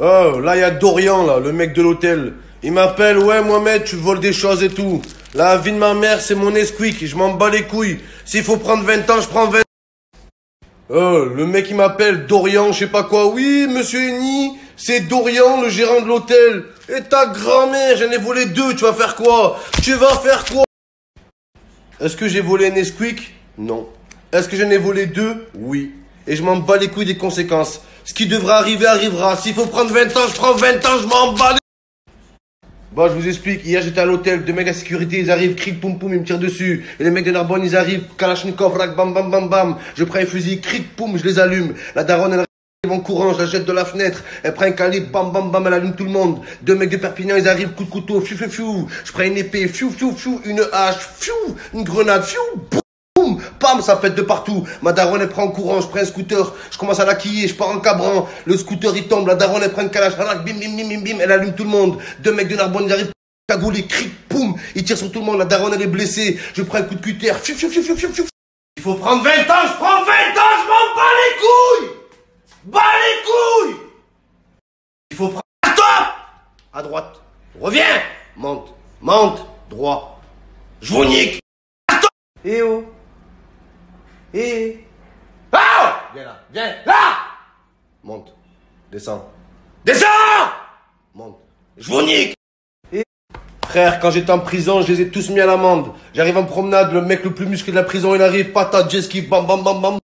Oh, là, il y a Dorian, là, le mec de l'hôtel. Il m'appelle, ouais, Mohamed, tu voles des choses et tout. La vie de ma mère, c'est mon Nesquik, je m'en bats les couilles. S'il faut prendre 20 ans, je prends 20 Oh, le mec, il m'appelle Dorian, je sais pas quoi. Oui, monsieur Eni, c'est Dorian, le gérant de l'hôtel. Et ta grand-mère, j'en ai volé deux, tu vas faire quoi? Tu vas faire quoi? Est-ce que j'ai volé un Nesquik Non. Est-ce que j'en ai volé deux? Oui. Et je m'en bats les couilles des conséquences. Ce qui devra arriver arrivera. S'il faut prendre 20 ans, je prends 20 ans, je m'en bats. Bon, je vous explique. Hier, j'étais à l'hôtel. Deux mecs à sécurité, ils arrivent, cric, poum, poum, ils me tirent dessus. Et les mecs de Narbonne, ils arrivent, Kalachnikov, rac, bam, bam, bam, bam. Je prends un fusil, cric, poum, je les allume. La daronne, elle arrive en courant, je la jette de la fenêtre. Elle prend un calibre, bam, bam, bam, elle allume tout le monde. Deux mecs de Perpignan, ils arrivent, coup de couteau, fiou, fiou, fiou. Je prends une épée, fiou, fiou, fiou, une hache, fiou, une grenade, fiou, boum. Pam, ça pète de partout. Ma daronne, elle prend en courant, je prends un scooter, je commence à la quiller, je pars en cabrant. Le scooter, il tombe, la daronne, elle prend une calache, bim, bim, bim, bim, bim, elle allume tout le monde. Deux mecs de Narbonne, ils arrivent, cagoulés, cric, poum, ils tirent sur tout le monde, la daronne, elle est blessée. Je prends un coup de cutter. Il faut prendre 20 ans, je prends 20 ans, je m'en bats les couilles Bats les couilles Il faut prendre... Stop À droite. Reviens Monte. Monte. Droit. Je vous nique Stop Eh oh Eh Ah Viens là. Viens là Monte. Descends. Descends Monte. Je vous nique Eh Frère, quand j'étais en prison, je les ai tous mis à l'amende. J'arrive en promenade, le mec le plus musclé de la prison, il arrive, patate, jet ski, bam bam bam bam.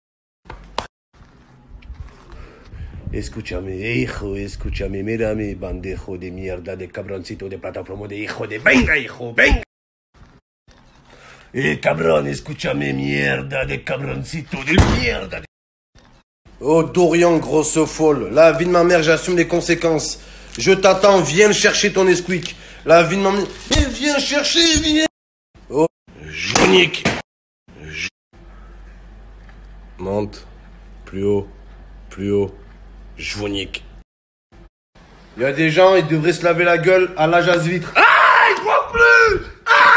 Escúchame, hijo, escúchame, mírame, bandejo de mierda, de cabroncito de plataforma, de hijo de... Venga, hijo, venga. Eh, cabrón, escúchame, mierda, de cabroncito de mierda. de- Oh, Dorian, grosse folle. La vie de ma mère, j'assume les conséquences. Je t'attends, viens chercher ton Nesquik. La vie de ma mère... Eh, viens chercher, viens Oh, Jonique. Je- Monte. Plus haut. Plus haut. Jonique. Il y a des gens, ils devraient se laver la gueule à l'âge à vitre. Ah, il voit plus ah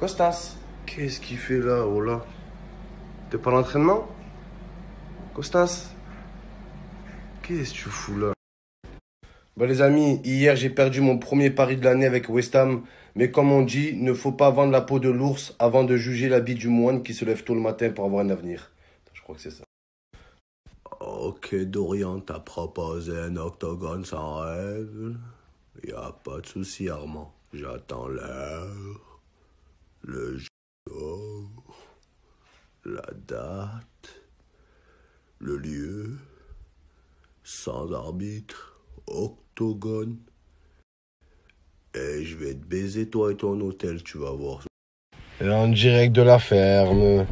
Costas, qu'est-ce qu'il fait là, oh là? T'es pas à l'entraînement? Costas? Qu'est-ce que tu fous là? Bah les amis, hier j'ai perdu mon premier pari de l'année avec West Ham. Mais comme on dit, ne faut pas vendre la peau de l'ours avant de juger l'habit du moine qui se lève tôt le matin pour avoir un avenir. Je crois que c'est ça. Ok, Dorian t'a proposé un octogone sans règle. Y a pas de souci, Armand. J'attends l'heure, le jour, la date, le lieu, sans arbitre, octogone. Et je vais te baiser toi et ton hôtel, tu vas voir. Et en de la ferme.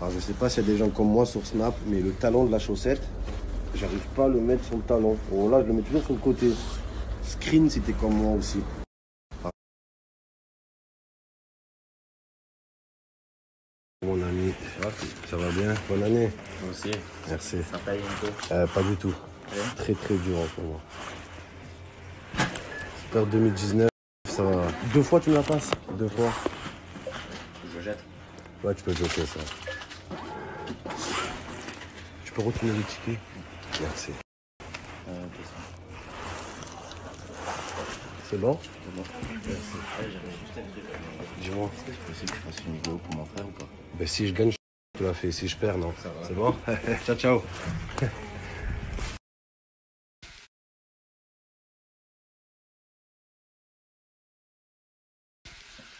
Alors je sais pas s'il y a des gens comme moi sur Snap, mais le talon de la chaussette, j'arrive pas à le mettre sur le talon. Oh là, je le mets toujours sur le côté. Screen, c'était comme moi aussi. Mon ami, ça va? Bien? Bonne année. Moi aussi, Merci. ça paye un peu. Euh, pas du tout. Très très dur en ce moment. J'espère 2019, ça va. Deux fois tu me la passes? Deux fois Je le jette. Ouais, tu peux jeter ça. Retourner les tickets Merci. Euh. C'est bon C'est bon. Ouais, j'avais juste un truc. euh, Dis-moi. Est-ce que c'est possible que je fasse une vidéo pour mon frère ou pas Ben, si je gagne, je te la fais. Si je perds, non. C'est bon Ciao, ciao.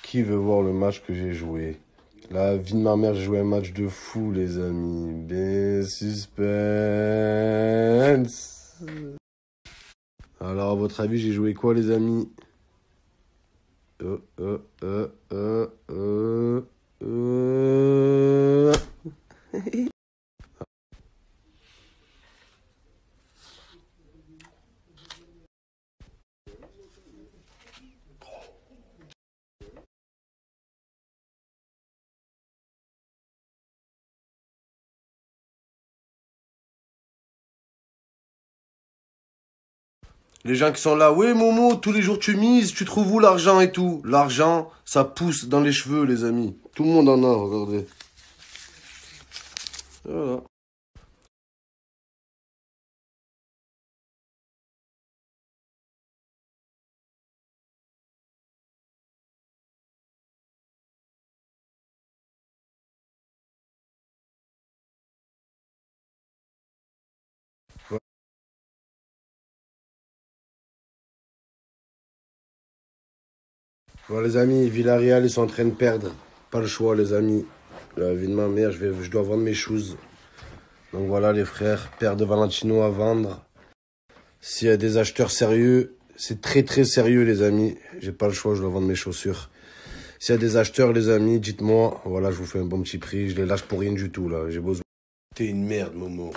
Qui veut voir le match que j'ai joué? La vie de ma mère, j'ai joué un match de fou, les amis. Ben, suspense. Alors, à votre avis, j'ai joué quoi, les amis? Euh, euh, euh, euh, euh. Les gens qui sont là, oui Momo, tous les jours tu mises, tu trouves où l'argent et tout L'argent, ça pousse dans les cheveux, les amis. Tout le monde en a, regardez. Voilà. Voilà les amis, Villarreal, ils sont en train de perdre. Pas le choix les amis. La vie de ma mère, je, vais, je dois vendre mes choses. Donc voilà les frères, paire de Valentino à vendre. S'il y a des acheteurs sérieux, c'est très très sérieux les amis. J'ai pas le choix, je dois vendre mes chaussures. S'il y a des acheteurs les amis, dites-moi. Voilà, je vous fais un bon petit prix. Je les lâche pour rien du tout là. J'ai besoin. T'es une merde Momo.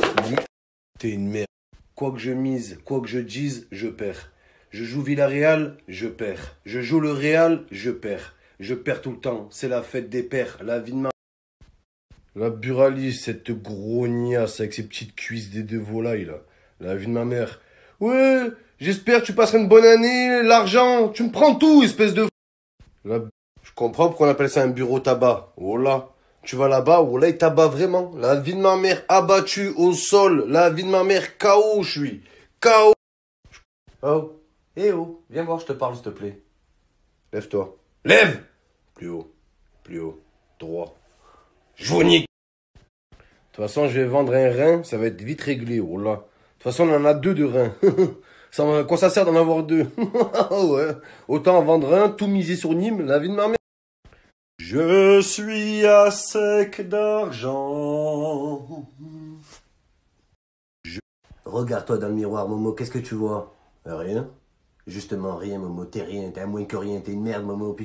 T'es une merde. Quoi que je mise, quoi que je dise, je perds. Je joue Villarreal, je perds. Je joue le Real, je perds. Je perds tout le temps. C'est la fête des pères, la vie de ma... La Buralis, cette grognasse avec ses petites cuisses des deux volailles, là. La vie de ma mère. Ouais, j'espère que tu passeras une bonne année, l'argent. Tu me prends tout, espèce de... La... Je comprends pourquoi on appelle ça un bureau tabac. Oh là. Tu vas là-bas, oh là, il tabac vraiment. La vie de ma mère abattue au sol. La vie de ma mère KO, je suis. KO. Oh. Eh oh, viens voir, je te parle, s'il te plaît. Lève-toi. Lève Plus haut, plus haut, droit. Je vous nique De toute façon, je vais vendre un rein, ça va être vite réglé, oh là. De toute façon, on en a deux de reins. ça, quoi ça sert d'en avoir deux ouais. Autant en vendre un, tout miser sur Nîmes, la vie de ma mère. Je suis à sec d'argent. Regarde-toi dans le miroir, Momo, qu'est-ce que tu vois? Rien. Justement, rien, Momo, t'es rien, t'es un moins que rien, t'es une merde, Momo.